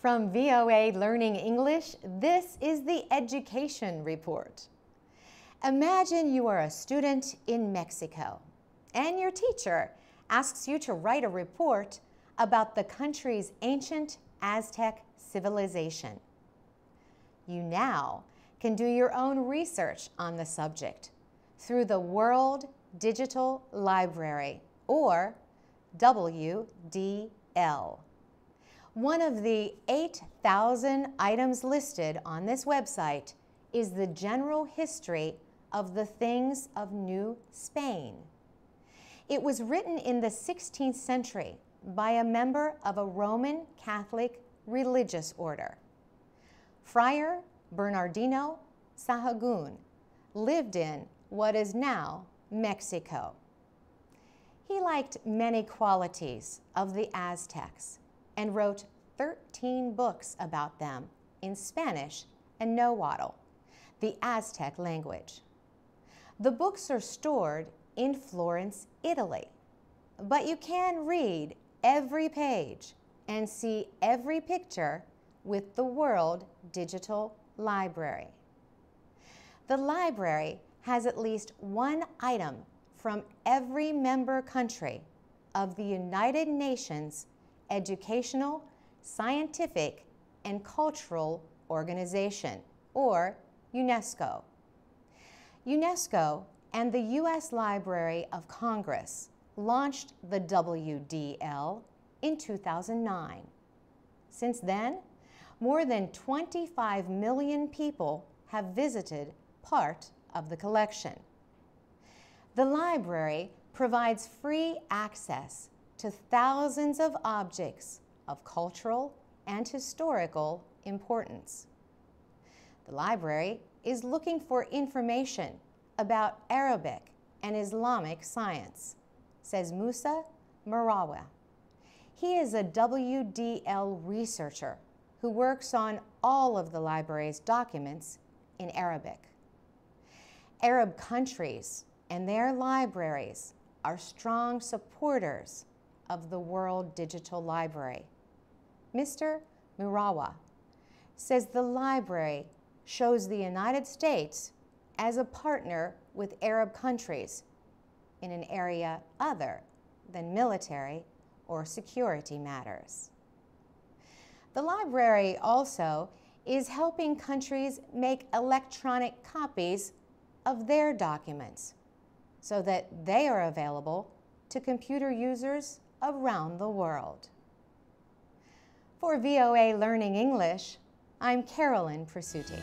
From VOA Learning English, this is the Education Report. Imagine you are a student in Mexico and your teacher asks you to write a report about the country's ancient Aztec civilization. You now can do your own research on the subject through the World Digital Library, or WDL. One of the 8,000 items listed on this website is the general history of the things of New Spain. It was written in the 16th century by a member of a Roman Catholic religious order. Friar Bernardino Sahagún lived in what is now Mexico. He liked many qualities of the Aztecs and wrote 13 books about them in Spanish and Nahuatl, the Aztec language. The books are stored in Florence, Italy, but you can read every page and see every picture with the World Digital Library. The library has at least one item from every member country of the United Nations Educational, Scientific, and Cultural Organization, or UNESCO. UNESCO and the U.S. Library of Congress launched the WDL in 2009. Since then, more than 25 million people have visited part of the collection. The library provides free access to thousands of objects of cultural and historical importance. The library is looking for information about Arabic and Islamic science, says Musa Murawih. He is a WDL researcher who works on all of the library's documents in Arabic. Arab countries and their libraries are strong supporters of the World Digital Library. Mr. Murawih says the library shows the United States as a partner with Arab countries in an area other than military or security matters. The library also is helping countries make electronic copies of their documents so that they are available to computer users around the world. For VOA Learning English, I'm Carolyn Presutti.